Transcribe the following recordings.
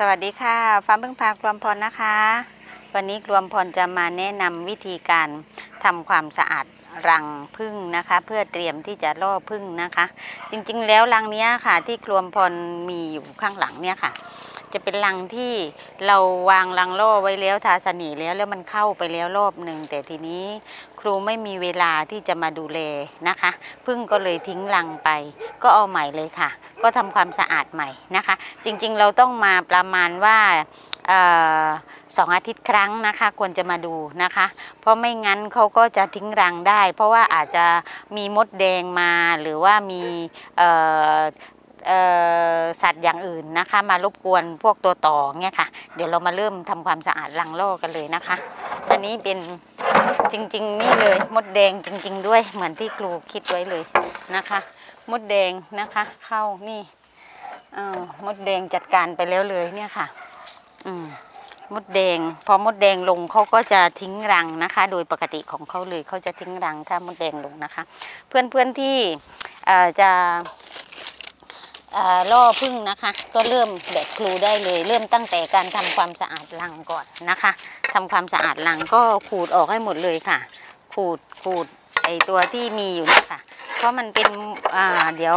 สวัสดีค่ะ ฟ้าพึ่งพากรวมพรนะคะ วันนี้กรวมพรจะมาแนะนำวิธีการทำความสะอาดรังพึ่งนะคะ เพื่อเตรียมที่จะล่อพึ่งนะคะ จริงๆ แล้วรังเนี้ยค่ะ ที่กรวมพรมีอยู่ข้างหลังเนี่ยค่ะ จะเป็นรังที่เราวางรังล่อไว้แล้วทาสนีแล้วแล้วมันเข้าไปแล้วรอบหนึ่งแต่ทีนี้ รูไม่มีเวลาที่จะมาดูแลนะคะพึ่งก็เลยทิ้งรังไป ก็เอาใหม่เลยค่ะ ก็ทำความสะอาดใหม่นะคะ จริงๆเราต้องมาประมาณว่าออสองอาทิตย์ครั้งนะคะควรจะมาดูนะคะ เพราะไม่งั้นเขาก็จะทิ้งรังได้ เพราะว่าอาจจะมีมดแดงมาหรือว่ามีสัตว์อย่างอื่นนะคะ มารบกวนพวกตัวต่อเนี่ยค่ะ เดี๋ยวเรามาเริ่มทำความสะอาดรังโล่กันเลยนะคะ อันนี้เป็น จริง ๆ นี่เลยมดแดงจริง ๆ ด้วยเหมือนที่ครูคิดไว้เลยนะคะ มดแดงนะคะ เข้านี่มดแดงจัดการไปแล้วเลยเนี่ยค่ะ อืมมดแดง พอมดแดงลงเขาก็จะทิ้งรังนะคะ โดยปกติของเขาเลยเขาจะทิ้งรังถ้ามดแดงลงนะคะ เพื่อนเพื่อนๆที่จะ ล่อพึ่งนะคะ ก็เริ่มแบบครูได้เลย เริ่มตั้งแต่การทำความสะอาดรังก่อนนะคะทำความสะอาดรังก็ขูดออกให้หมดเลยค่ะ ขูดขูดไอตัวที่มีอยู่นี่ค่ะ เพราะมันเป็นอ่าเดี๋ยว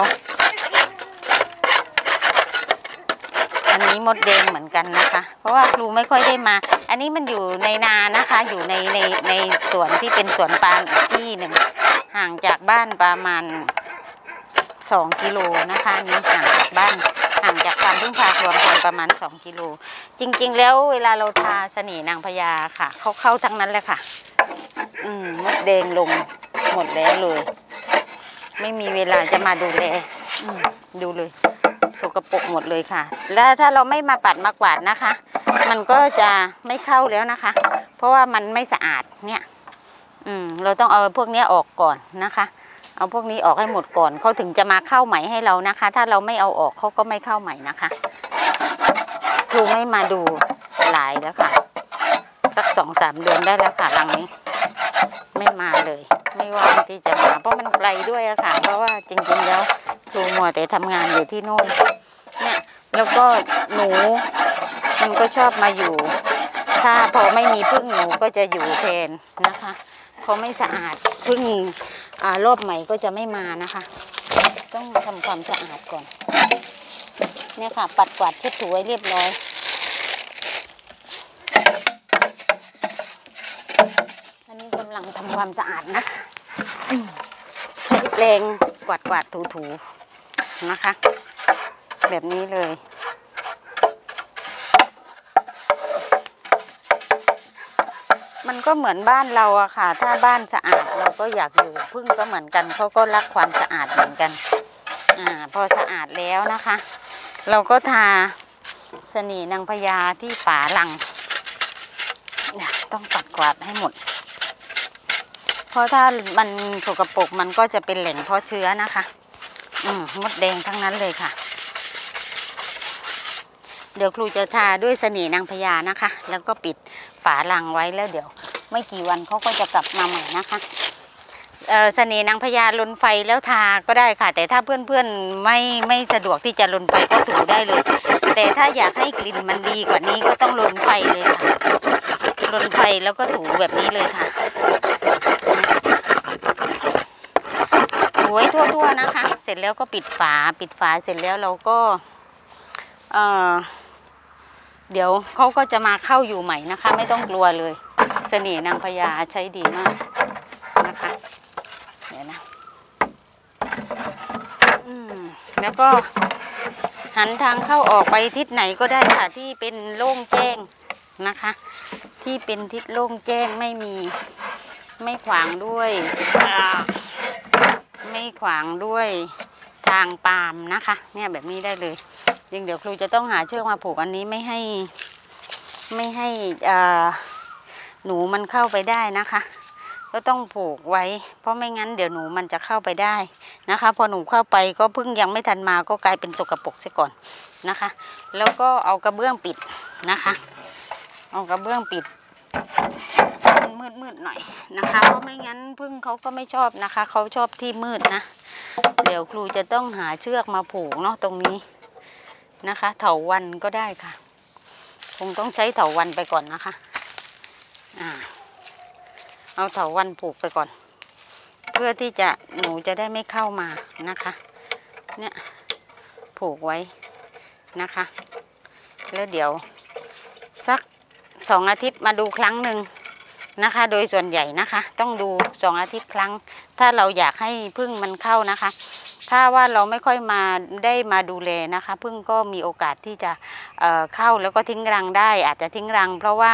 อันนี้มดแดงเหมือนกันนะคะ เพราะว่าครูไม่ค่อยได้มา อันนี้มันอยู่ในนานะคะ อยู่ในในในสวนที่เป็นสวนปาล์มอีกที่หนึ่งห่างจากบ้านประมาณ สองกิโลนะคะนี้ห่างจากบ้านห่างจากความพึ่งพารวมพลประมาณสองกิโลจริง ๆ แล้วเวลาเราทาเสน่ห์นางพญาค่ะเขาเข้าทั้งนั้นเลยค่ะ อืมมดแดงลงหมดแล้วเลย ไม่มีเวลาจะมาดูแลดูเลย สกปรกหมดเลยค่ะ แล้วถ้าเราไม่มาปัดมากวาดนะคะ มันก็จะไม่เข้าแล้วนะคะ เพราะว่ามันไม่สะอาดเนี่ย อืม เราต้องเอาพวกนี้ออกก่อนนะคะ เอาพวกนี้ออกให้หมดก่อนเขาถึงจะมาเข้าใหม่ให้เรานะคะ ถ้าเราไม่เอาออกเขาก็ไม่เข้าใหม่นะคะครูไม่มาดูหลายแล้วค่ะ สักสองสามเดือนได้แล้วค่ะหลังนี้ ไม่มาเลย ไม่ว่างที่จะมาเพราะมันไกลด้วยอะค่ะ เพราะว่าจริงๆแล้วครูมัวแต่ทำงานอยู่ที่โน่นเนี่ยแล้วก็หนูมันก็ชอบมาอยู่ ถ้าพอไม่มีพึ่งหนูก็จะอยู่แทนนะคะเพราะไม่สะอาดพึ่งอ่า รอบใหม่ก็จะไม่มานะคะ ต้องทำความสะอาดก่อน เนี่ยค่ะ ปัดกวาดเช็ดถูไว้เรียบร้อย อันนี้กำลังทำความสะอาดนะใช้แรงกวาดกวาดถูถูนะคะ แบบนี้เลย มันก็เหมือนบ้านเราอะค่ะ ถ้าบ้านสะอาดเราก็อยากอยู่พึ่งก็เหมือนกันเขาก็รักความสะอาดเหมือนกัน อ่า พอสะอาดแล้วนะคะ เราก็ทาเสน่ห์นางพญาที่ฝาหลัง ต้องปัดกวาดให้หมด เพราะถ้ามันสกปรกมันก็จะเป็นแหล่งเพาะเชื้อนะคะ อืมมดแดงทั้งนั้นเลยค่ะ เดี๋ยวครูจะทาด้วยเสน่ห์นางพญานะคะ แล้วก็ปิดฝาลังไว้แล้วเดี๋ยว ไม่กี่วันเขาก็จะกลับมาใหม่นะคะเอ่อเสน่ห์นางพญาลนไฟแล้วทาก็ได้ค่ะ แต่ถ้าเพื่อนๆไม่ไม่สะดวกที่จะลนไฟก็ถูได้เลย แต่ถ้าอยากให้กลิ่นมันดีกว่านี้ก็ต้องลนไฟเลยค่ะลนไฟแล้วก็ถูแบบนี้เลยค่ะถูไว้ทั่วๆนะคะ เสร็จแล้วก็ปิดฝาปิดฝาเสร็จแล้วเราก็เอ่อเดี๋ยวเขาก็จะมาเข้าอยู่ใหม่นะคะ ไม่ต้องกลัวเลย เสน่ห์นางพญาใช้ดีมากนะคะเดี๋ยวนะอืมแล้วก็หันทางเข้าออกไปทิศไหนก็ได้ค่ะที่เป็นโล่งแจ้งนะคะ ที่เป็นทิศโล่งแจ้งไม่มีไม่ขวางด้วย ไม่ขวางด้วยทางปาล์มนะคะ เนี่ยแบบนี้ได้เลยยังเดี๋ยวครูจะต้องหาเชือกมาผูกอันนี้ไม่ให้ไม่ให้อ่อ หนูมันเข้าไปได้นะคะก็ต้องผูกไว้ เพราะไม่งั้นเดี๋ยวหนูมันจะเข้าไปได้นะคะ พอหนูเข้าไปก็เพิ่งยังไม่ทันมาก็กลายเป็นสกปรกเสียก่อนนะคะ แล้วก็เอากระเบื้องปิดนะคะ เอากระเบื้องปิดมืดมืดๆหน่อยนะคะ เพราะไม่งั้นพึ่งเขาก็ไม่ชอบนะคะเขาชอบที่มืดนะ เดี๋ยวครูจะต้องหาเชือกมาผูกเนาะตรงนี้นะคะ เถาวันก็ได้ค่ะ คงต้องใช้เถาวันไปก่อนนะคะ เอาเถาวันผูกไปก่อน เพื่อที่จะหนูจะได้ไม่เข้ามานะคะ เนี่ยผูกไว้นะคะ แล้วเดี๋ยวสักสองอาทิตย์มาดูครั้งหนึ่งนะคะ โดยส่วนใหญ่นะคะ ต้องดูสองอาทิตย์ครั้ง ถ้าเราอยากให้พึ่งมันเข้านะคะ ถ้าว่าเราไม่ค่อยมาได้มาดูแลนะคะพึ่งก็มีโอกาสที่จะเเข้าแล้วก็ทิ้งรังได้ อาจจะทิ้งรัง เพราะว่า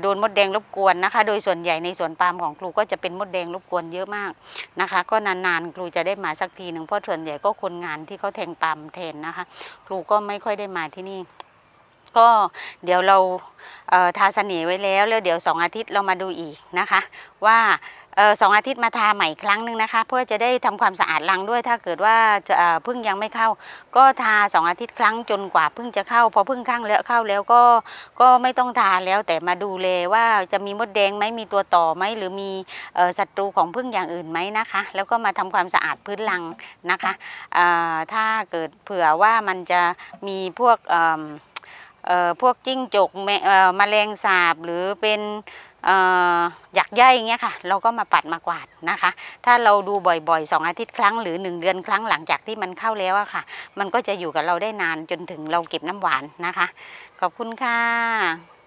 โดนมดแดงรบกวนนะคะ โดยส่วนใหญ่ในสวนปาล์มของครูก็จะเป็นมดแดงรบกวนเยอะมากนะคะ ก็นานๆครูจะได้มาสักทีหนึ่งเพราะส่วนใหญ่ก็คนงานที่เขาแทงปาล์มแทนนะคะ ครูก็ไม่ค่อยได้มาที่นี่ก็เดี๋ยวเราเทาเสน่ห์ไว้แล้วแล้วเดี๋ยวสองอาทิตย์เรามาดูอีกนะคะ ว่าสองอาทิตย์มาทาใหม่ครั้งหนึ่งนะคะ เพื่อจะได้ทำความสะอาดรังด้วย ถ้าเกิดว่าจะเพึ่งยังไม่เข้า ก็ทาสองอาทิตย์ครั้งจนกว่าพึ่งจะเข้า พอพึ่งข้างแล้วเข้าแล้วก็ก็ไม่ต้องทาแล้วแต่มาดูเลยว่าจะมีมดแดงไหมมีตัวต่อไหมหรือมีศัตรูของพึ่งอย่างอื่นไหมนะคะ แล้วก็มาทำความสะอาดพื้นรังนะคะถ้าเกิดเผื่อว่ามันจะมีพวกพวกจิ้งจกแมเอ่อแมลงสาบหรือเป็น เอ่อหยักใยอย่างเงี้ยค่ะ เราก็มาปัดมากวาดนะคะ ถ้าเราดูบ่อยๆ 2 อาทิตย์ครั้งหรือ 1 เดือนครั้งหลังจากที่มันเข้าแล้วอะค่ะ มันก็จะอยู่กับเราได้นานจนถึงเราเก็บน้ำหวานนะคะ ขอบคุณค่ะ